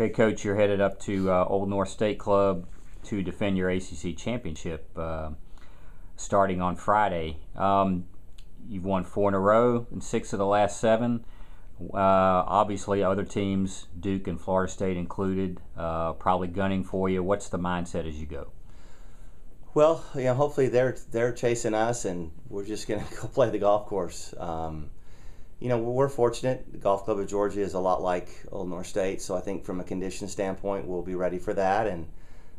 Okay, Coach, you're headed up to uh, Old North State Club to defend your ACC championship uh, starting on Friday. Um, you've won four in a row and six of the last seven. Uh, obviously, other teams, Duke and Florida State included, uh, probably gunning for you. What's the mindset as you go? Well, you know, hopefully they're they're chasing us, and we're just going to go play the golf course. Um, you know, we're fortunate. The Golf Club of Georgia is a lot like Old North State, so I think from a condition standpoint, we'll be ready for that. And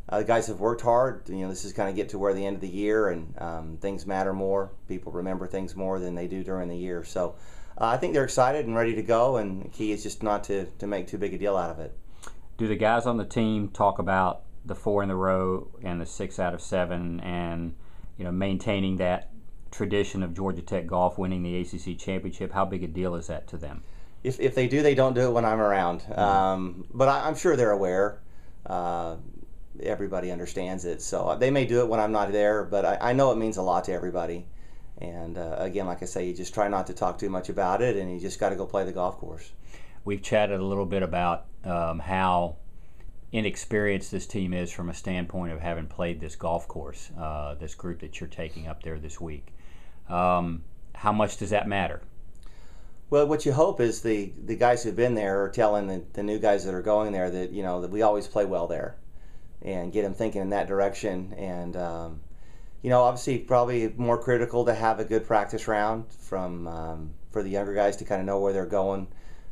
uh, the guys have worked hard. You know, this is kind of get to where the end of the year, and um, things matter more. People remember things more than they do during the year. So uh, I think they're excited and ready to go. And the key is just not to to make too big a deal out of it. Do the guys on the team talk about the four in the row and the six out of seven, and you know maintaining that tradition of Georgia Tech golf winning the ACC championship. How big a deal is that to them? If, if they do, they don't do it when I'm around. Mm-hmm. Um, but I, am sure they're aware. Uh, everybody understands it, so they may do it when I'm not there. But I, I know it means a lot to everybody. And uh, again, like I say, you just try not to talk too much about it, and you just got to go play the golf course. We've chatted a little bit about um, how inexperienced this team is from a standpoint of having played this golf course, uh, this group that you're taking up there this week. Um, how much does that matter? Well, what you hope is the, the guys who've been there are telling the, the new guys that are going there that you know that we always play well there, and get them thinking in that direction. And um, you know, obviously, probably more critical to have a good practice round from um, for the younger guys to kind of know where they're going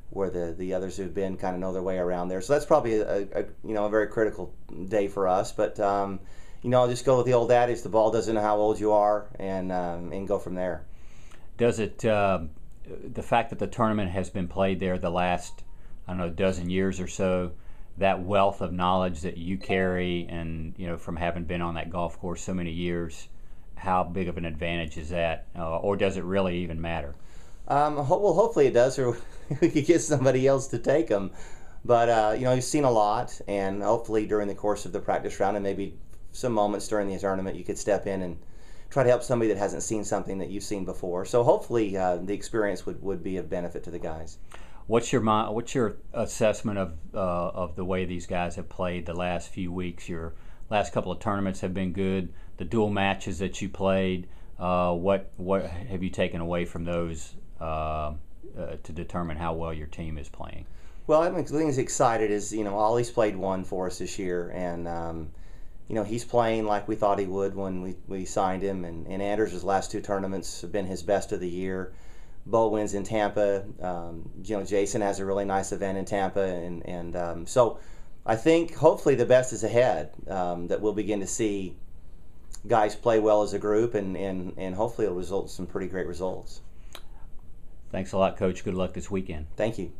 where the, the others who've been kind of know their way around there. So that's probably a, a you know a very critical day for us. But um, you know, I'll just go with the old adage: the ball doesn't know how old you are, and um, and go from there. Does it? Uh, the fact that the tournament has been played there the last I don't know dozen years or so, that wealth of knowledge that you carry, and you know from having been on that golf course so many years, how big of an advantage is that, uh, or does it really even matter? Um, ho- well, hopefully it does, or we could get somebody else to take them. But uh, you know, you've seen a lot, and hopefully during the course of the practice round, and maybe some moments during the tournament, you could step in and try to help somebody that hasn't seen something that you've seen before. So hopefully, uh, the experience would, would be of benefit to the guys. What's your what's your assessment of uh, of the way these guys have played the last few weeks? Your last couple of tournaments have been good. The dual matches that you played, uh, what what have you taken away from those uh, uh, to determine how well your team is playing? Well, I'm as excited as you know. Ollie's played one for us this year, and um, you know he's playing like we thought he would when we, we signed him. And, and Anders' last two tournaments have been his best of the year. Bo wins in Tampa. Um, you know Jason has a really nice event in Tampa, and and um, so I think hopefully the best is ahead. Um, that we'll begin to see guys play well as a group, and and and hopefully it'll result in some pretty great results. Thanks a lot, Coach. Good luck this weekend. Thank you.